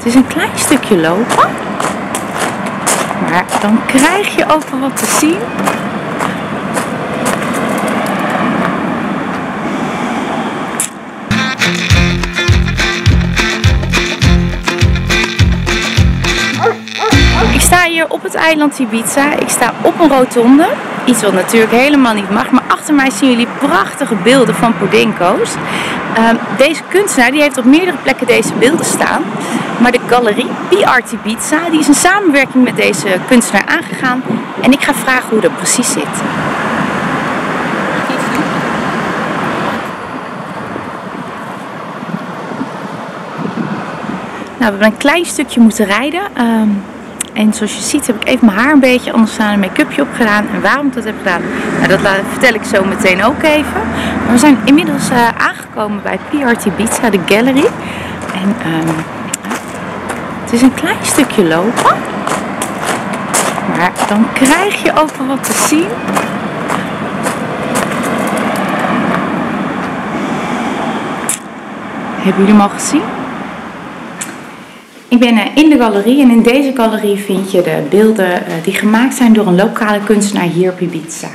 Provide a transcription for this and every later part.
Het is een klein stukje lopen. Maar dan krijg je wel wat te zien. Ik sta hier op het eiland Ibiza. Ik sta op een rotonde. Iets wat natuurlijk helemaal niet mag. Maar achter mij zien jullie prachtige beelden van Podenco's. Ehm, deze kunstenaar die heeft op meerdere plekken deze beelden staan. Maar de galerie P-Art Ibiza die is een samenwerking met deze kunstenaar aangegaan. En ik ga vragen hoe dat precies zit. Nou, we hebben een klein stukje moeten rijden. Ehm, en zoals je ziet heb ik even mijn haar een beetje anders aan een make-upje opgedaan. En waarom ik dat heb gedaan, nou, dat vertel ik zo meteen ook even. Maar we zijn inmiddels uh, aangekomen bij PRT Ibiza, de gallery. En um, het is een klein stukje lopen. Maar dan krijg je ook wat te zien. Hebben jullie hem al gezien? Ik ben in de galerie en in deze galerie vind je de beelden die gemaakt zijn door een lokale kunstenaar hier op Ibiza.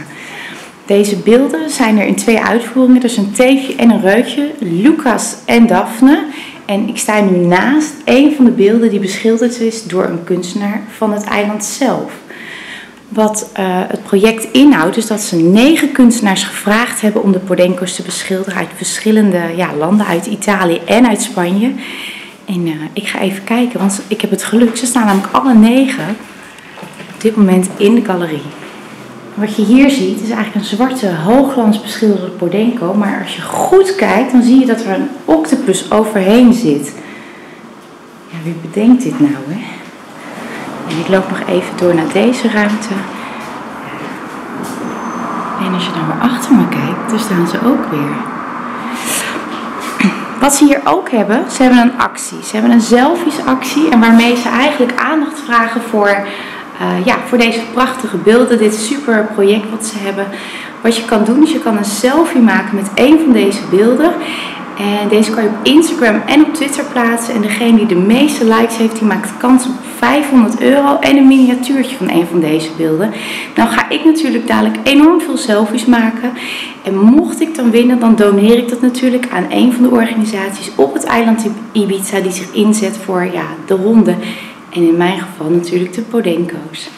Deze beelden zijn er in twee uitvoeringen, dus een teefje en een reutje, Lucas en Daphne. En ik sta nu naast een van de beelden die beschilderd is door een kunstenaar van het eiland zelf. Wat uh, het project inhoudt, is dat ze negen kunstenaars gevraagd hebben om de Podenco's te beschilderen uit verschillende ja, landen, uit Italië en uit Spanje. En uh, ik ga even kijken, want ik heb het geluk, ze staan namelijk alle negen op dit moment in de galerie. Wat je hier ziet is eigenlijk een zwarte hoogglans beschilderde Podenco, maar als je goed kijkt dan zie je dat er een octopus overheen zit. Ja, wie bedenkt dit nou hè? En ik loop nog even door naar deze ruimte. En als je dan weer achter me kijkt, dan staan ze ook weer. Wat ze hier ook hebben, ze hebben een actie. Ze hebben een selfies actie en waarmee ze eigenlijk aandacht vragen voor, uh, ja, voor deze prachtige beelden. Dit super project wat ze hebben. Wat je kan doen is je kan een selfie maken met een van deze beelden. En deze kan je op Instagram en op Twitter plaatsen. En degene die de meeste likes heeft, die maakt kans op 500 euro en een miniatuurtje van een van deze beelden. Nou ga ik natuurlijk dadelijk enorm veel selfies maken. En mocht ik dan winnen, dan doneer ik dat natuurlijk aan een van de organisaties op het eiland Ibiza die zich inzet voor ja, de honden. En in mijn geval natuurlijk de Podenco's.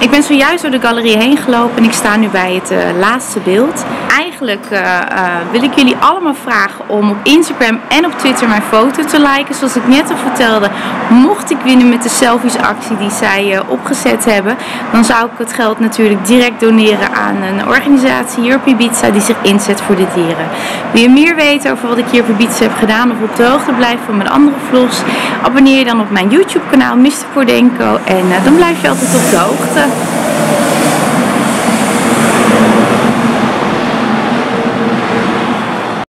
Ik ben zojuist door de galerie heen gelopen en ik sta nu bij het uh, laatste beeld. Eigenlijk uh, uh, wil ik jullie allemaal vragen om op Instagram en op Twitter mijn foto te liken. Zoals ik net al vertelde, mocht ik winnen met de selfies actie die zij opgezet hebben, dan zou ik het geld natuurlijk direct doneren aan een organisatie op Ibiza die zich inzet voor de dieren. Wil je meer weten over wat ik hier op Ibiza heb gedaan of op de hoogte blijven van mijn andere vlogs, abonneer je dan op mijn YouTube kanaal Mr. Podenco en dan blijf je altijd op de hoogte.